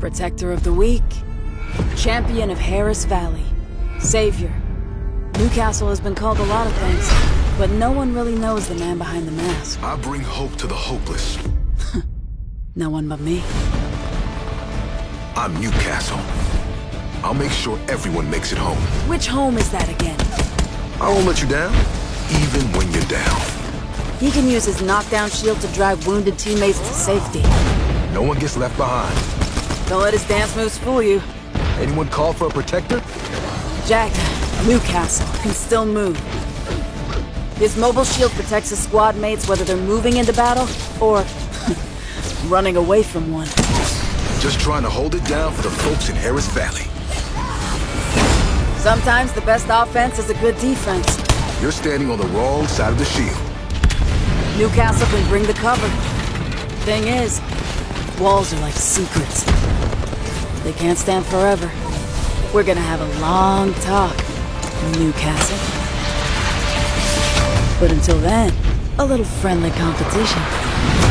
Protector of the weak. Champion of Harris Valley. Savior. Newcastle has been called a lot of things, but no one really knows the man behind the mask. I bring hope to the hopeless. No one but me. I'm Newcastle. I'll make sure everyone makes it home. Which home is that again? I won't let you down, even when you're down. He can use his knockdown shield to drive wounded teammates to safety. No one gets left behind. Don't let his dance moves fool you. Anyone call for a protector? Jack, Newcastle, can still move. His mobile shield protects his squad mates whether they're moving into battle or running away from one. Just trying to hold it down for the folks in Harris Valley. Sometimes the best offense is a good defense. You're standing on the wrong side of the shield. Newcastle can bring the cover. Thing is, walls are like secrets. They can't stand forever. We're gonna have a long talk, Newcastle. But until then, a little friendly competition.